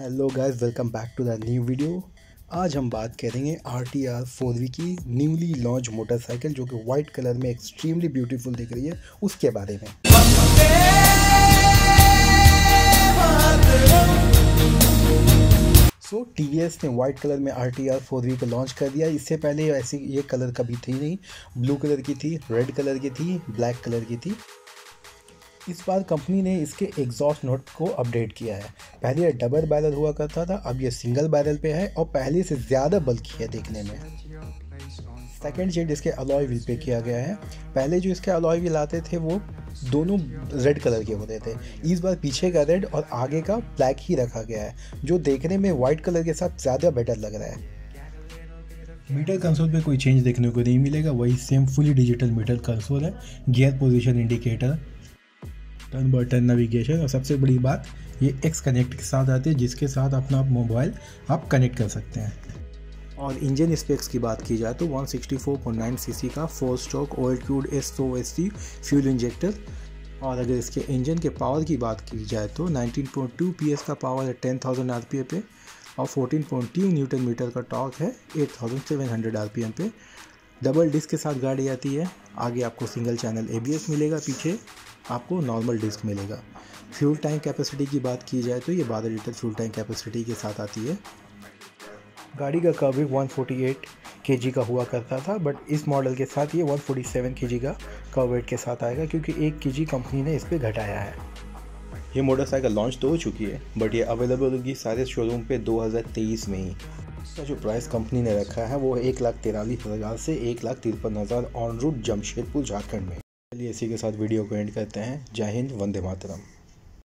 Hello guys welcome back to the new video आज हम बात करेंगे R T R four V की न्यूली लॉन्च मोटरसाइकिल जो कि वाइट कलर में एक्सट्रीमली ब्यूटीफुल दिख रही है, उसके बारे में। सो टी वी एस ने वाइट कलर में R T R four V को लॉन्च कर दिया। इससे पहले ऐसी ये कलर कभी थी नहीं। ब्लू कलर की थी रेड कलर की थी ब्लैक कलर की थी। इस बार कंपनी ने इसके एग्जॉस्ट नोट को अपडेट किया है। पहले ये डबल बैरल हुआ करता था, अब ये सिंगल बैरल पे है और पहले से ज़्यादा बल्कि है देखने में। सेकेंड चेंज इसके अलॉय व्हील पे किया गया है। पहले जो इसके अलॉय व्हील आते थे, वो दोनों रेड कलर के होते थे। इस बार पीछे का रेड और आगे का ब्लैक ही रखा गया है, जो देखने में वाइट कलर के साथ ज़्यादा बेटर लग रहा है। मीटर कंसोल पे कोई चेंज देखने को नहीं मिलेगा, वही same fully digital meter console है। Gear position indicator turn by turn navigation और सबसे बड़ी बात ये एक्स कनेक्ट के साथ आती है जिसके साथ अपना मोबाइल आप कनेक्ट कर सकते हैं। और इंजन स्पेक्स की बात की जाए तो 164.9 सीसी का four stroke oil cooled S O S C fuel injector और अगर इसके इंजन के पावर की बात की जाए तो 19.2 पीएस का पावर है 10,000 आरपीएम पे और 14.2 न्यूटन मीटर का टॉर्क है 8,700 आरपीएम पे। डबल डिस्क के साथ गाड़ी आती है आगे आपको सिंगल चैनल एबीएस मिलेगा पीछे। आपको नॉर्मल डिस्क मिलेगा। फ्यूल टैंक कैपेसिटी की बात की जाए तो ये बारह लीटर फ्यूल टैंक कैपेसिटी के साथ आती है। गाड़ी का कर्विंग 148 केजी का हुआ करता था बट इस मॉडल के साथ ये 147 केजी का कर्वेट के साथ आएगा, क्योंकि एक केजी कंपनी ने इस पर घटाया है। ये मोटरसाइकिल लॉन्च तो हो चुकी है बट ये अवेलेबल होगी सारे शोरूम पे 2023 में ही। इसका जो प्राइस कंपनी ने रखा है, वो एक लाख तिरालीस हज़ार से एक लाख तिरपन हज़ार ऑन रूट जमशेदपुर झारखंड में। चलिए इसी के साथ वीडियो को एंड करते हैं। जय हिंद वंदे मातरम।